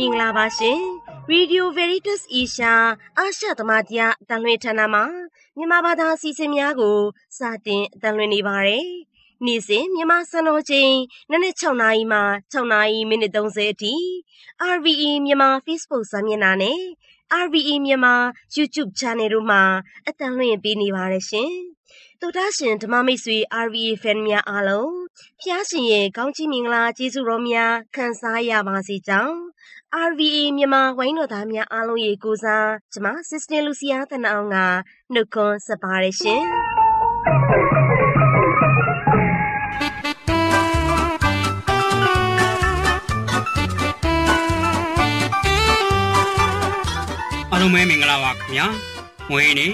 မင်္ဂလာပါရှင် Radio Veritas Asia အာရှသမတရားအတန်လွှင့်ဌာနမှာမြန်မာဘာသာအစီအစဉ်များကိုစတင်အတန်လွှင့်နေပါတယ်။နေ့စဉ်မြန်မာစံတော်ချိန်နနက်6နာရီမှ6နာရီမိနစ်30အထိ RVE မြန်မာ Facebook စာမျက်နှာနဲ့ RVE မြန်မာ YouTube Channel တို့မှာအတန်လွှင့်ပေးနေပါတယ်ရှင်။တော်တာရှင်ဓမ္မမိတ်ဆွေ RVE fan များအားလုံးဖျားရှင်ရဲ့ကောင်းချီးမင်္ဂလာကျေးဇူးတော်များခံစားရပါစေကြောင်း RVA မြန်မာဝိုင်းတော်သားများအားလုံးရေကိုစားကျမ Sister Lucia တနအောင်ကနှုတ်ခွန်းဆက်ပါတယ်ရှင်အားလုံးပဲမင်္ဂလာပါခင်ဗျာမွေးနေ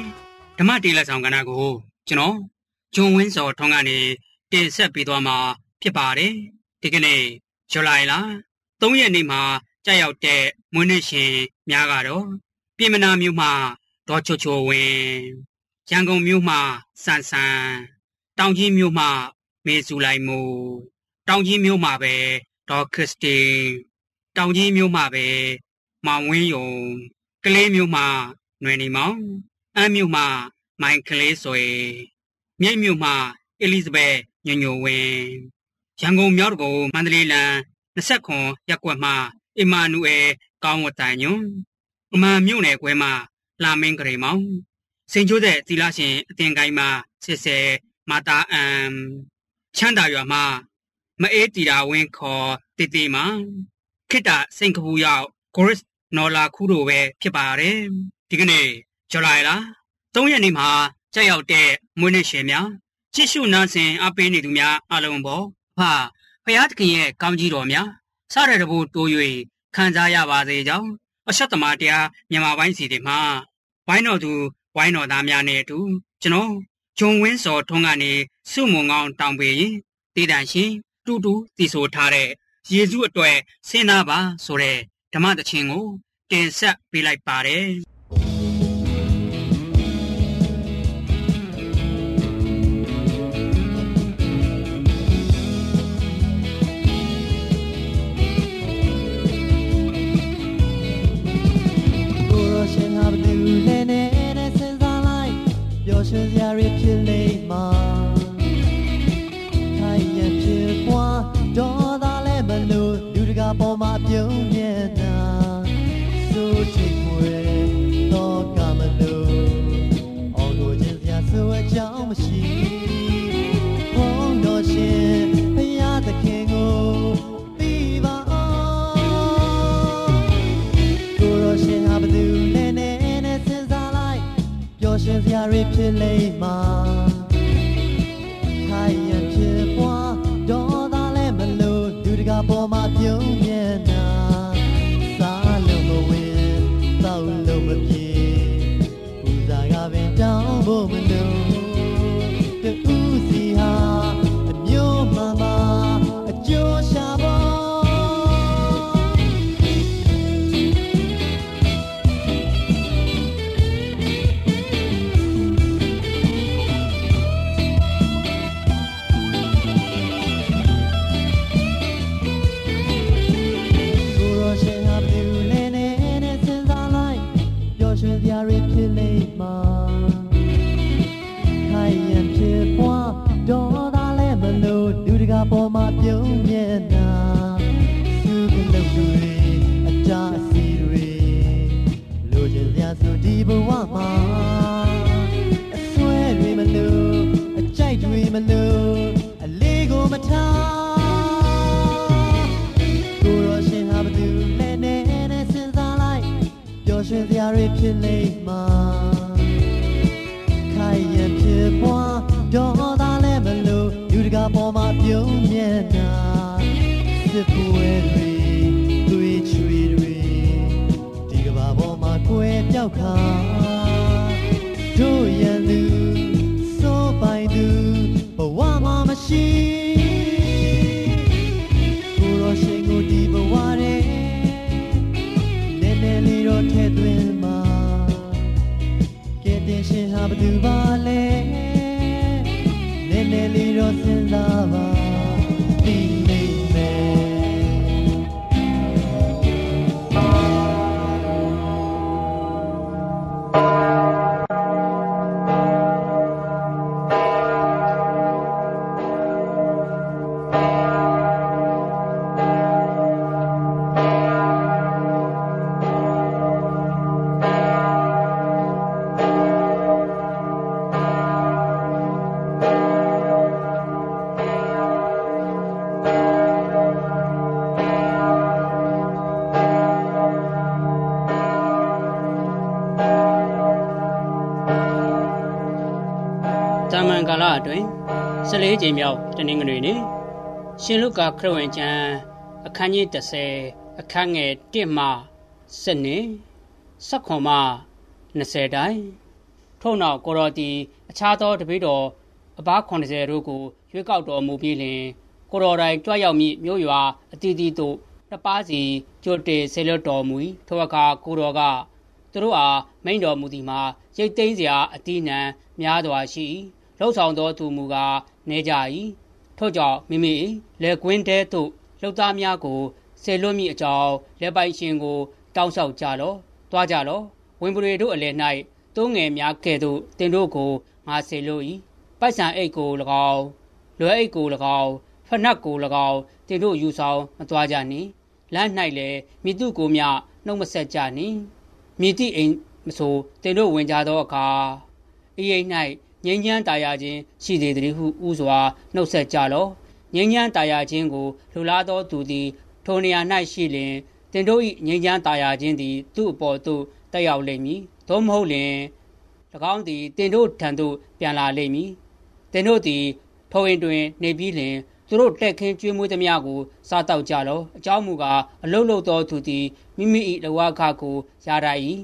ဓမ္မတေးလက်ဆောင်ကဏ္ဍကိုကျွန်တော်ဂျွန်ဝင်းစော်ထွန်းကနေတင်ဆက်ပေးသွားမှာဖြစ်ပါတယ်ဒီကနေ့ဇူလိုင်လ3ရက်နေ့မှာ ကြရောက်တဲ့မွေးနေ့ရှင်များကတော့ပြည်မနာမြို့မှာဒေါ်ချိုချိုဝင်းရန်ကုန်မြို့မှာစန်ဆန်တောင်ကြီးမြို့မှာမေစုလိုက်မူတောင်ကြီးမြို့မှာပဲဒေါ်ခရစ်စတင်တောင်ကြီးမြို့မှာပဲမောင်ဝင်းယုံကလေးမြို့မှာຫນွေနေမောင်အမ်းမြို့မှာမိုင်ကလေးဆွေမြိတ်မြို့မှာအဲလီဇဘက်ညညိုဝင်းရန်ကုန်မြောက်တကူမန္တလေးလမ်း29ရပ်ကွက်မှာ အီမာနူအယ်ကောင်းဝတန်ညွန်းအမှန်မြို့နယ်ကွဲမှာလာမင်းကလေးမောင်စင်ကျိုးတဲ့သီလရှင်အတင်ကိုင်းမှာစစ်စဲမာတာအမ်ချမ်းသာရွာမှာမအေးတီတာဝင်းခေါ်တီတီမှာခိတ္တစင်ကာပူရောက်ဂိုရစ်နော်လာခူးတို့ပဲဖြစ်ပါတယ်ဒီကနေ့ဇူလိုင်လ3ရက်နေ့မှာကြောက်ရောက်တဲ့မွေးနေ့ရှင်များကြည့်ရှုနားဆင်အပေးနေသူများအလုံးပေါ်ဟာဖျားသခင်ရဲ့ကောင်းကြီးတော်များစတဲ့တဘူတိုး၍ ခံစားရပါစေကြောင်းအဆက်သမားတရားမြန်မာပိုင်းစီတွေမှာဝိုင်းတော်သူဝိုင်းတော်သားများနဲ့အတူကျွန်တော်ဂျုံဝင်းစော်ထွန်းကနေစုမုံကောင်းတောင်ပေရင်တည်တံရှင်တူတူတည်ဆိုထားတဲ့ယေရှုအတွက်ဆင်းသားပါဆိုတဲ့ဓမ္မသခင်ကိုတင်ဆက်ပေးလိုက်ပါတယ် ရွှင်စရာတွေဖြစ်လိမ့်မှာ ရွှင်စရာ ယ် အတွင်း14ကြိမ်မြောက်တနင်္ဂနွေနေ့ရှင်လုကာခရစ်ဝင်ကျမ်းအခန်းကြီး30အခန်းငယ်1မှ7နှစ်ဆက်ခွန်မှ20တိုင်ထို့နောက်ကိုရော်တီအခြားသောတပိတော်အပား80တို့ကိုရွေးကောက်တော်မူပြီးလျှင်ကိုရော်တိုင်းကြွရောက်မိမြို့ရွာအတီးတီတို့နှစ်ပါးစီကြိုတေဆေလွတ်တော်မူထိုအခါကိုရော်ကသူတို့အားမိန်တော်မူသည်မှာရိတ်သိမ်းစရာအတီးနှံများစွာရှိ လှုပ်ဆောင်သောသူမူကားနေကြ၏ထို့ကြောင့်မိမိလက်ကွင်းတဲသို့လှုပ်သားများကိုဆေလွတ်မိအကြောင်းလက်ပိုင်ရှင်ကိုတောင်းလျှောက်ကြလော့တွားကြလော့ဝင်ပရိတို့အလယ်၌သုံးငယ်များကဲ့သို့တင်တို့ကိုငါဆေလို့၏ပိုက်ဆံအိတ်ကို၎င်းလွယ်အိတ်ကို၎င်းဖနက်ကို၎င်းတင်တို့ယူဆောင်မသွားကြနှင့်လမ်း၌လည်းမိတုကိုမြနှုတ်မဆက်ကြနှင့်မိတိအိမ်မဆိုတင်တို့ဝင်ကြသောအခါအိမ်၌ ငြိမ်းချမ်းတာယာခြင်းရှိသေးသည်ဟုဥစွာနှုတ်ဆက်ကြလောငြိမ်းချမ်းတာယာခြင်းကိုလှူလားသောသူသည်ထိုနေရာ၌ရှိလျင်တင်တို့၏ငြိမ်းချမ်းတာယာခြင်းသည်သူ့အပေါ်သို့တက်ရောက်လိမ့်မည်သို့မဟုတ်လျင်၎င်းသည်တင်တို့ထံသို့ပြန်လာလိမ့်မည်တင်တို့သည်ထိုရင်တွင် နေပြီးလျင်သူတို့တက်ခင်းကျွေးမွေးသမျှကိုစားတောက်ကြလောအကြောင်းမူကားအလုတ်လုတ်သောသူသည်မိမိ၏လဝခကိုရရ၏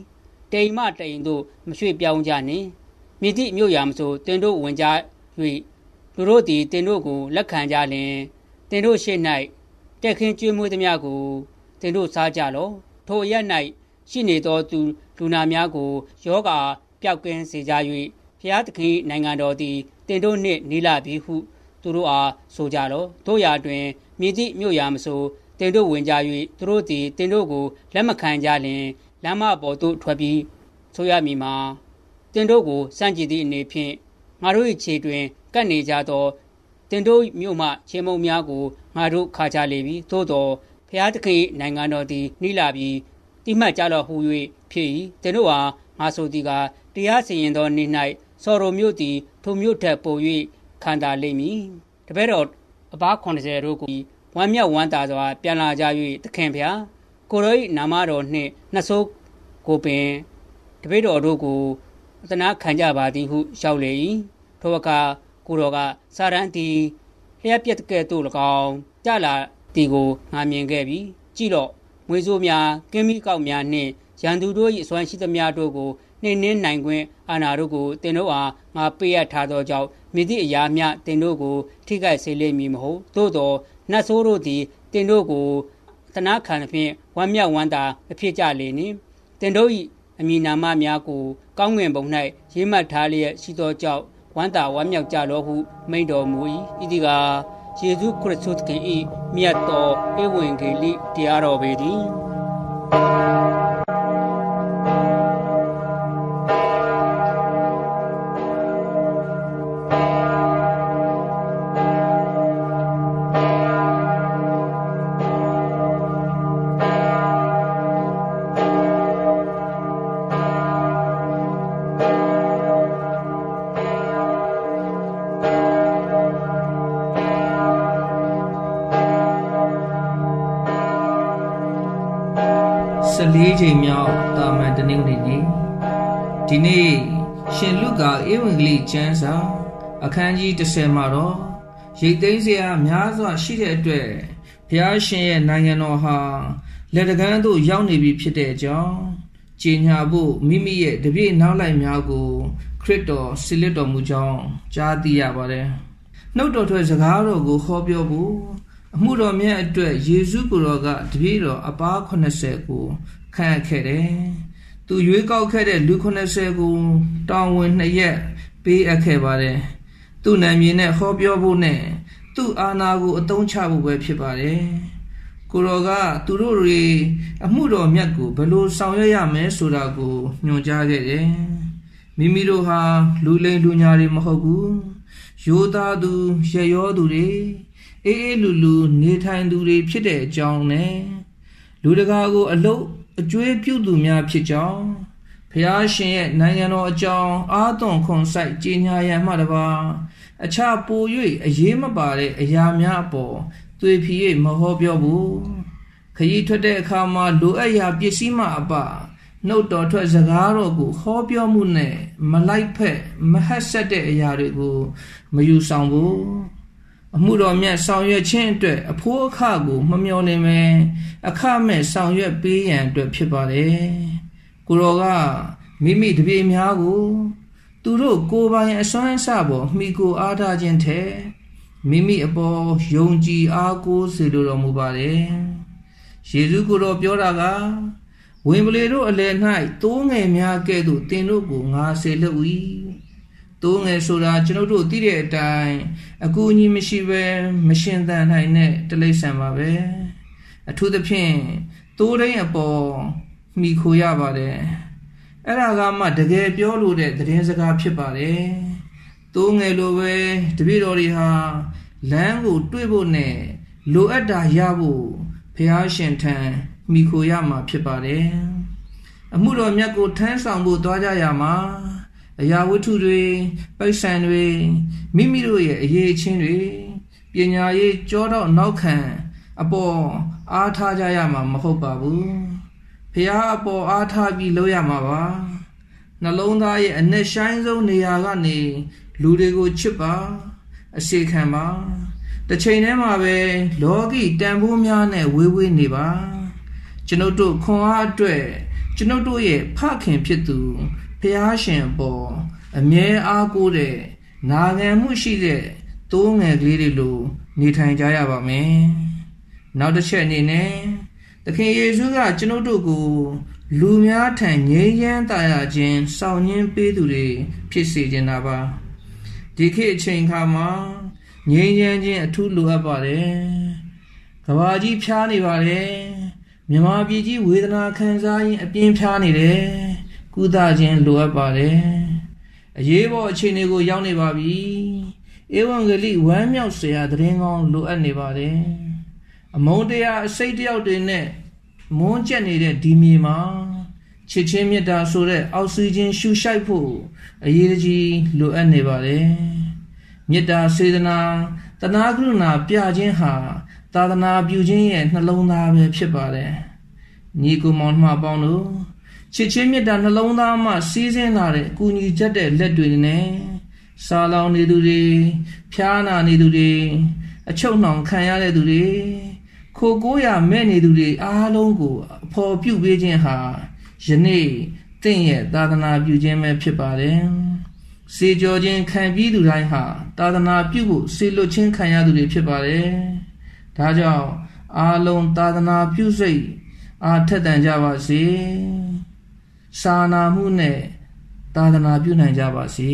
တိမ်မတိမ်သို့မရွှေ့ပြောင်းကြနှင့် မြစ်တိမြို့ရာမဆိုတင်တို့ဝင်ကြ၍သူတို့သည်တင်တို့ကိုလက်ခံကြလျင်တင်တို့ရှေ့၌တက်ခင်းကျွေးမွေးသမျှကိုတင်တို့စားကြလောထိုအရ၌ရှိနေသောသူလူနာများကိုယောဂါပျောက်ကင်းစေကြ၍ဖျားသခင်နိုင်ငံတော်သည်တင်တို့နှင့်နီးလာပြီဟု သူတို့အားဆိုကြလောတို့ရာတွင်မြည်သည့်မြို့ရာမဆိုတင်တို့ဝင်ကြ၍သူတို့သည်တင်တို့ကိုလက်မခံကြလျင်လမ်းမပေါ်သို့ထွက်ပြီးဆိုရမည်မှာ တင်တို့ကိုစန့်ကြည့်သည့်အနေဖြင့်ငါတို့၏ခြေတွင်ကပ်နေကြသောတင်တို့မြို့မှခြေမုံများကိုငါတို့ခါကြလေပြီသို့တော်ဖျားသခင်နိုင်ငံတော်သည်နှိလာပြီးတိမှတ်ကြလော့ဟူ၍ဖြစ်၏တင်တို့ဟာငါဆိုသည်ကတရားစီရင်သောနေ့၌စော်ရိုမြို့သည်ထိုမြို့ထက်ပို၍ခံတာလိမ့်မည်တပည့်တော်အပား80တို့ကိုဝမ်းမြောက်ဝမ်းသာစွာပြန်လာကြ၍သခင်ဖျားကိုရော၏နာမတော်နှင့်နှဆိုးကိုပင်တပည့်တော်တို့ကို သနာခံကြပါသည်ဟုလျှောက်လေ၏ထိုအခါကိုတော်ကစာရန်သည်လျှက်ပြက်ကဲ့သို့၎င်းကြလာသည်ကိုငါမြင်ခဲ့ပြီကြည့်တော့မွေဆိုးများကင်းမိကောက်များနှင့်ရန်သူတို့၏အစွမ်းရှိသမျှတို့ကိုနှိမ့်နှင်းနိုင်ခွင့်အာဏာတို့ကိုတင်တို့အားငါပေးအပ်ထားသောကြောင့်မိသည့်အရာမျှတင်တို့ကို ထိခိုက်စေလိမ့်မည်မဟုတ်သို့သောနတ်ဆိုးတို့သည်တင်တို့ကိုတနာခံဖြင့်ဝမ်းမြောက်ဝမ်းသာမဖြစ်ကြလေနှင့်တင်တို့၏ အမည်နာမများကိုကောင်းငင်ပုံ၌ရေးမှတ်ထားလျက်ရှိသောကြောင့်ဝမ်းသာဝမ်းမြောက်ကြလောဟုမိန့်တော်မူ၏ဤဒီကယေရှုခရစ်တုခင်၏မြတ်သောဧဝံဂေလိတရားတော်ပေတည်း 14ချိန်မြောက်တာမန်တနင်္ဂနွေနေ့ဒီနေ့ရှင်လုကာဧဝံဂေလိကျမ်းစာအခန်းကြီး30မှာတော့ရိတ်သိမ်းစရာများစွာရှိတဲ့အတွက်ဘုရားရှင်ရဲ့နိုင်ငံတော်ဟာလက်တကမ်းသို့ရောက်နေပြီဖြစ်တဲ့အကြောင်းကြေညာဖို့မိမိရဲ့တပြည့်နောက်လိုက်များကိုခရစ်တော်ဆီလစ်တော်မူကြောင်းကြားသိရပါတယ်နှုတ်တော်ထွက်စကားတော်ကိုဟောပြောဖို့အမှုတော်မြတ်အတွက်ယေရှုကိုယ်တော်ကတပည့်တော်အပါ80ကို ခန့်ခဲ့တယ်။သူရွေးကောက်ခဲ့တဲ့လူ80ကိုတောင်းဝင်နှစ်ရက်ပေးအပ်ခဲ့ပါတယ်။သူ့နာမည်နဲ့ဟောပြောဖို့နဲ့သူ့အာဏာကိုအသုံးချဖို့ပဲဖြစ်ပါတယ်။ကိုတော်ကသူတို့တွေအမှုတော်မြတ်ကိုဘယ်လိုဆောင်ရွက်ရမလဲဆိုတာကိုညွှန်ကြားခဲ့တယ်။မိမိတို့ဟာလူလိမ်လူညာတွေမဟုတ်ဘူး။ရိုးသားသူရရောသူတွေအေးအေးလူလူနေထိုင်သူတွေဖြစ်တဲ့အကြောင်းနဲ့လူတကာကိုအလုတ် အကျွေးပြုသူများဖြစ်ကြောင်းဖျားရှင်ရဲ့နိုင်ငံတော်အကြောင်းအာသွန်ခွန်ဆိုင်ကြီးညာရန်မှတပါအခြားပို၍အရေးမပါတဲ့အရာများအပေါ်သွေဖြီး၍မဟောပြောဘူးခရီးထွက်တဲ့အခါမှာလိုအပ်ရာပစ္စည်းမှအပနှုတ်တော်ထွက်စကားတော်ကိုဟောပြောမှုနဲ့မလိုက်ဖက်မဟတ်ဆက်တဲ့အရာတွေကိုမယူဆောင်ဘူး အမှုတော်မြတ်ဆောင်ရွက်ခြင်းအတွက်အဖိုးအခကိုမမျှော်နေမယ်အခမဲ့ဆောင်ရွက်ပေးရန်အတွက်ဖြစ်ပါတယ်ကိုတော်ကမိမိတပည့်များကို သူတို့ကိုယ်ပိုင်အစွမ်းအစပေါ်မိကိုအားထားခြင်းထက်မိမိအပေါ်ယုံကြည်အားကိုးစေလိုတော်မူပါတယ်ယေရှုကိုယ်တော်ပြောတာကဝင်ပလေတို့အလယ်၌တိုးငယ်များကဲ့သို့တင်တို့ကိုငါစေလွတ်၏ တိုးငယ်ဆိုတာကျွန်ုပ်တို့သိတဲ့အတိုင်းအကူအညီမရှိဘဲမရှင်သန်နိုင်တဲ့တလိษံပါပဲအထူးသဖြင့်တိုးတိုင်းအပေါ်မိခိုရပါတယ်အဲ့ဒါကမှတကယ်ပြောလို့တဲ့သတင်းစကားဖြစ်ပါတယ်တိုးငယ်လိုပဲတပည့်တော်တွေဟာလမ်းကိုတွေ့ဖို့နဲ့လိုအပ်တာရဖို့ဖះရှင်ထံမိခိုရမှာဖြစ်ပါတယ်အမှုတော်မြတ်ကိုထမ်းဆောင်ဖို့သွားကြရမှာ အရာဝတ္ထုတွေပိုက်ဆံတွေမိမိတို့ရဲ့အရေးချင်းတွေပညာရေးကြောတော့နောက်ခံအပေါ်အားထားကြရမှာမဟုတ်ပါဘူးဖះအပေါ်အားထားပြီးလုပ်ရမှာပါနှလုံးသားရဲ့အနက်ရှိုင်းဆုံးနေရာကနေလူတွေကိုချစ်ပါအစေခံပါတစ်ချိန်တည်းမှာပဲလောကီတန်ဖိုးများနဲ့ဝေးဝေးနေပါကျွန်ုပ်တို့ခွန်အားအတွက်ကျွန်ုပ်တို့ရဲ့ဖခင်ဖြစ်သူ ဖျားရှင်အပေါ်အမြဲအားကိုးတဲ့နာငံမှုရှိတဲ့တိုးငယ်ကလေးတွေလိုနေထိုင်ကြရပါမယ်နောက်တစ်ချက်အနေနဲ့သခင်ယေရှုကကျွန်ုပ်တို့ကိုလူများထံငြိမ်းချမ်းသာယာခြင်းစောင့်နှင်းပေးသူတွေဖြစ်စေခြင်းတာပါဒီခေတ်အချိန်ခါမှာငြိမ်းချမ်းခြင်းအထူးလိုအပ်ပါတယ်ကဘာကြီးဖြားနေပါတယ်မြန်မာပြည်ကြီးဝေဒနာခံစားရင်အပြင်းဖြားနေတယ် ကုသခြင်းလိုအပ်ပါတယ်အရေးပေါ်အခြေအနေကိုရောက်နေပါပြီဧဝံဂေလိဝမ်းမြောက်စရာသတင်းကောင်းလိုအပ်နေပါတယ်အမုန်းတရားအစိတ်တယောက်တွေနဲ့မွန်းကျက်နေတဲ့ဒီမြေမှာချစ်ချင်းမေတ္တာဆိုတဲ့အောက်ဆီဂျင်ရှူရှိုက်ဖို့အရေးကြီးလိုအပ်နေပါတယ်မေတ္တာစေတနာတနာကရုဏာပြခြင်းဟာသာသနာပြုခြင်းရဲ့နှလုံးသားပဲဖြစ်ပါတယ်ညီကိုမောင်နှမပေါင်းတို့ ချစ်ချင်းမေတ္တာနှလုံးသားမှစီးဆင်းလာတဲ့အကူအညီချက်တဲ့လက်တွေနဲ့စာလောင်နေသူတွေဖျားနာနေသူတွေအချုပ်နှောင်ခံရတဲ့သူတွေခိုကိုးရမဲ့နေသူတွေအားလုံးကိုအဖော်ပြုပေးခြင်းဟာယနေ့တင့်ရဲ့သာသနာပြုခြင်းပဲဖြစ်ပါတယ်စေကြောခြင်းခံပြီးသူတိုင်းဟာသာသနာပြုဖို့စေလွတ်ခြင်းခံရသူတွေဖြစ်ပါတယ်ဒါကြောင့်အားလုံးသာသနာပြုစိတ်အားထက်တန်ကြပါစေ စာနာမှုနဲ့သာသနာပြုနိုင်ကြပါစေ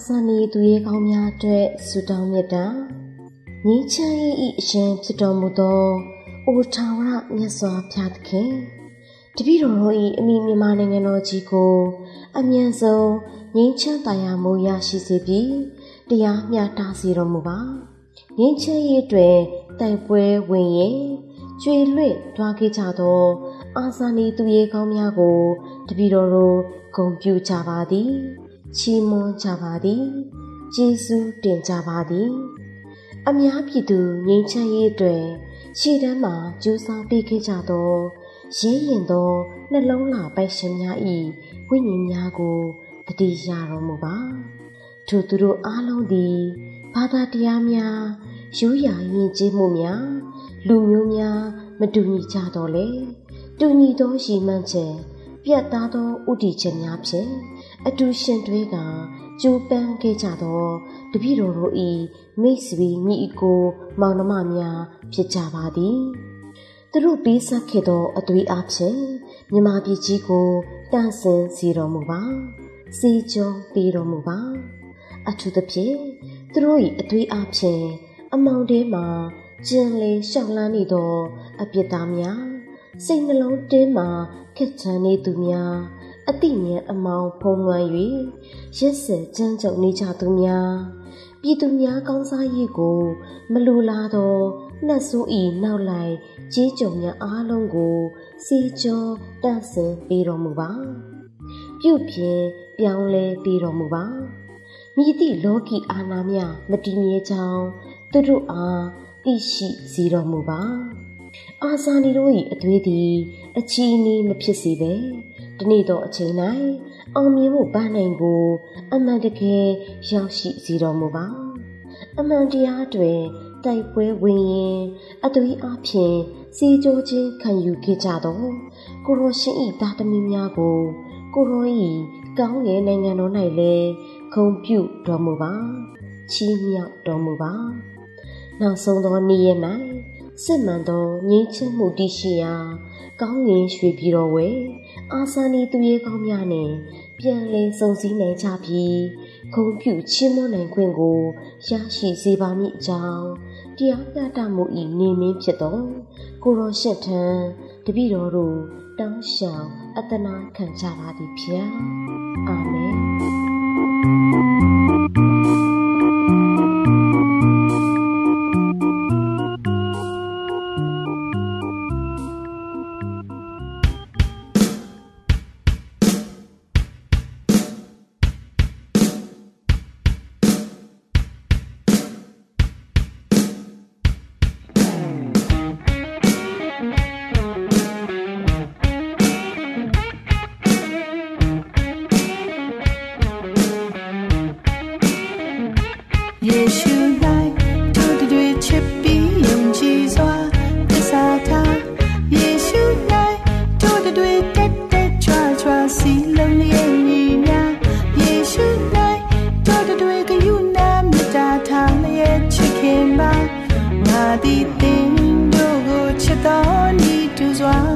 အာဇာနည်သူရဲကောင်းများအတွက်ဆုတောင်းမြတ်တာငြိမ်းချမ်းရေး၏အရှင်ဖြစ်တော်မူသောအိုထာဝရမြတ်စွာဘုရားသခင်တပည့်တော်တို့၏အမိမြန်မာနိုင်ငံတော်ကြီးကို အမြန်ဆုံးငြိမ်းချမ်းသာယာမှုရရှိစေပြီးတရားမျှတစေတော်မူပါငြိမ်းချမ်းရေးအတွက်တိုက်ပွဲဝင်ရင်ကျွေလွှဲသွားခဲ့ကြသောအာဇာနည်သူရဲကောင်းများကို တပည့်တော်တို့ဂုဏ်ပြုကြပါသည် ချီးမွမ်းကြပါသည်ကျေးဇူးတင်ကြပါသည် အများပြည်သူငြိမ်းချမ်းရေးအတွက်ရှေ့တန်းမှာကြိုးစားပေးခဲ့ကြသောရင်းရင်သောနှလုံးလာပိုက်ရှင်များ၏ဝိညာဉ်များကိုတတိယတော်မူပါထိုသူတို့အားလုံးသည်ဘာသာတရားများရိုးရာယဉ်ကျေးမှုများလူမျိုးများမတူညီကြတော့လေတူညီသောရည်မှန်းချက်ပြတ်သားသောဥတီချက်များဖြင့် အတူရှင်တွဲကကြိုးပမ်းခဲ့ကြသောတပည့်တော်တို့၏မိတ်ဆွေညီအစ်ကို မောင်နှမများဖြစ်ကြပါသည်သူတို့ပေးဆက်ခဲ့သောအသွေးအဖြစ်မြမပြည်ကြီးကိုတန့်စင်စီတော်မူပါစီကြုံပေးတော်မူပါ အထူးသဖြင့်သူတို့၏အသွေးအဖြစ်အမောင်တဲမှာကျင်လေရှောက်လန်းနေသော အပြစ်သားများစိတ်နှလုံးတင်းမှာခက်ချမ်းနေသူများ အတိညာဉ်အမောင်ဖုံးလွှမ်း၍ရက်စက်ကြမ်းကြုတ်နေကြသူများပြည်သူများကောင်းစားရေးကို မလူလာသောနှက်ဆိုးဤနောက်လိုက်ကြေးကြုံများအားလုံးကိုစီကျော်တန့်စင်ပေးတော်မူပါပြုပြင်ပြောင်းလဲပေးတော်မူပါမြည်သည့်လောကီအာဏာများမတည်မြဲကြောင်းသူတို့အားသိရှိစေတော်မူပါအာဇာနည်တို့၏အသွေးသည် အချီးနှီးမဖြစ်စေပဲ ဒီနေ့တော့အချိန်၌အောင်မြင်မှုပန်းနိုင်ကို အမှန်တကယ်ရောက်ရှိစေတော်မူပါအမှန်တရားတွေတိုက်ပွဲဝင်ရင်အသွေးအဖြစ်စီကြိုးချင်းခံယူခဲ့ကြတော့ကိုရောရှင်ဤသားသမီးများကို ကိုရောဤကောင်းငယ်နိုင်ငံတော်၌လည်းဂုံပြုတော်မူပါချီးမြှောက်တော်မူပါနောက်ဆုံးသောနေ့ရက်၌စစ်မှန်သောငြိမ်းချမ်းမှုတည်ရှိရာကောင်းငင်ရွှေပြည်တော်ဝဲ အာဆာနီသူရဲကောင်းများနှင့်ပြန်လည်စုံစည်းနိုင်ကြပြီးဂုံပြုချီးမွမ်းနိုင်ခွင့်ကိုရရှိစေပါမည်အကြောင်းတရားမျှတမှု၏နေမင်းဖြစ်သောကိုရောရှက်ထံတပည့်တော်တို့တောင်းရှောင်အတနာခံကြပါသည်ဖျားအာမင် ဤ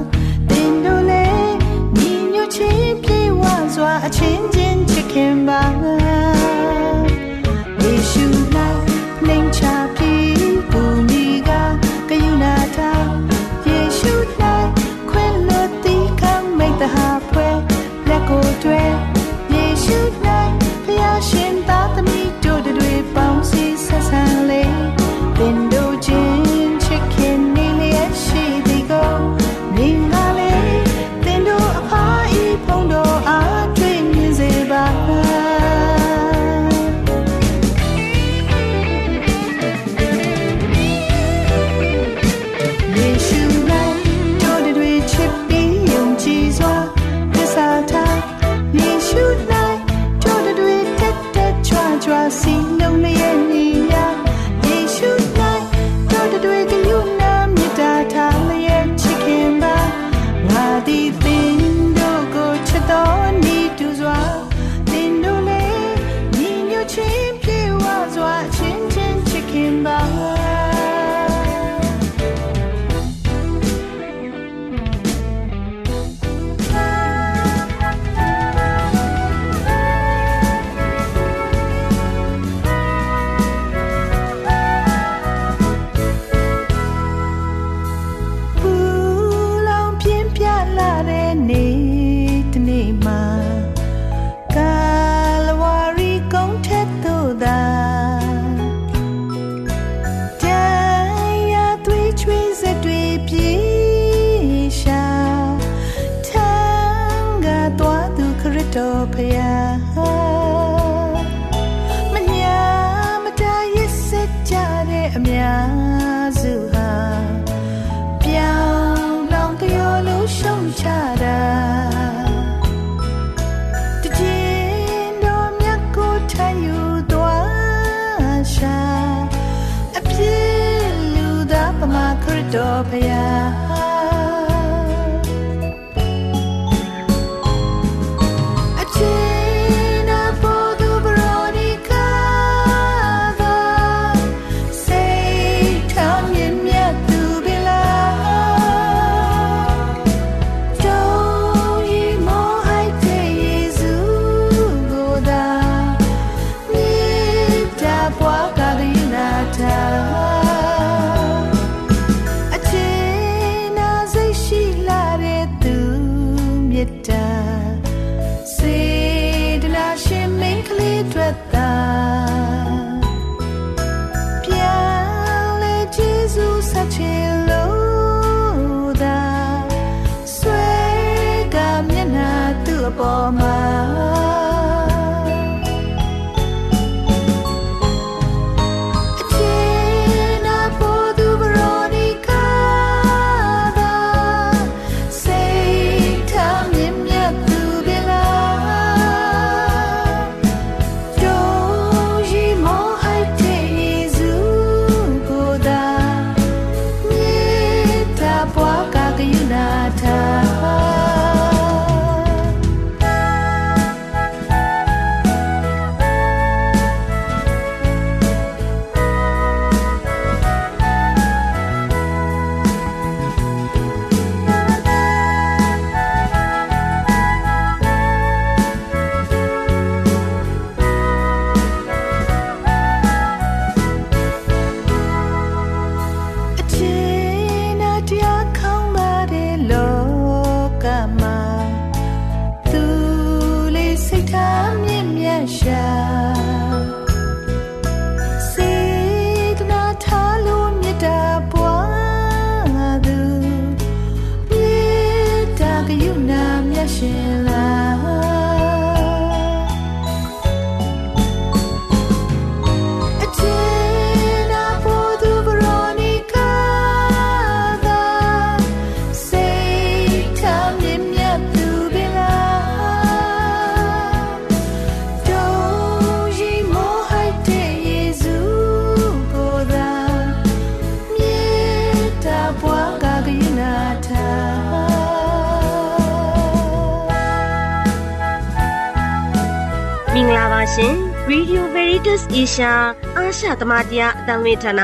Radio Veritas Asia အာရှသမတရားအတံလွှင့်ဌာန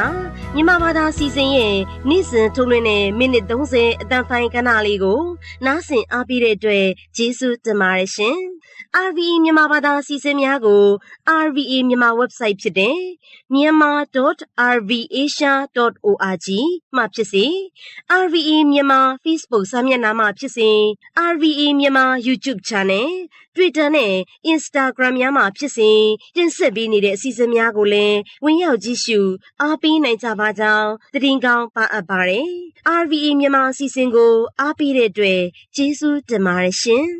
မြန်မာဘာသာစီစဉ်ရဲ့နေ့စဉ်ထုတ်လွှင့်တဲ့မိနစ်30အတံဖိုင်ကဏ္ဍလေးကို နားဆင်အားပေးတဲ့အတွက်ကျေးဇူးတင်ပါတယ်ရှင်။ RVE မြန်မာဘာသာစီစဉ်များကို RVE မြန်မာ website ဖြစ်တဲ့ myanmar.rvasia.org မှာဖြစ်စေ RVE မြန်မာ Facebook စာမျက်နှာမှာဖြစ်စေ RVE မြန်မာ YouTube Channel Twitter နဲ့ Instagram များမှာဖြစ်စေတင်ဆက်ပေးနေတဲ့အစီအစဉ်များကိုလည်းဝင်ရောက်ကြည့်ရှုအားပေးနိုင်ကြပါကြောင်းသတင်းကောင်းပါအပ်ပါတယ်။ RVE မြန်မာအစီအစဉ်ကို အားပေးတဲ့အတွက်ကျေးဇူးတင်ပါတယ်ရှင်။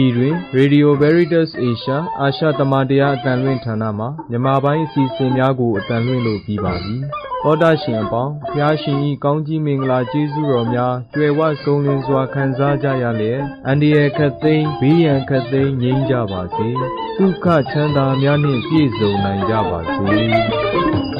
ဤတွင် Radio Veritas Asia အာရှသမတရားအတန်လွင့်ဌာနမှမြန်မာပိုင်းအစီအစဉ်များကိုအတန်လွင့်လို့ပြီးပါပြီ။သောတာရှင်အပေါင်းဖျားရှင်ဤကောင်းကြီးမင်္ဂလာကျေးဇူးတော်များကြွယ်ဝဆုံးလင်းစွာခံစားကြရလျက်အန္တရာယ်ခတ်သိမ်းဘေးရန်ခတ်သိမ်းငြိမ်းကြပါစေ။ဒုက္ခချမ်းသာများနှင့်ပြည့်စုံနိုင်ကြပါစေ။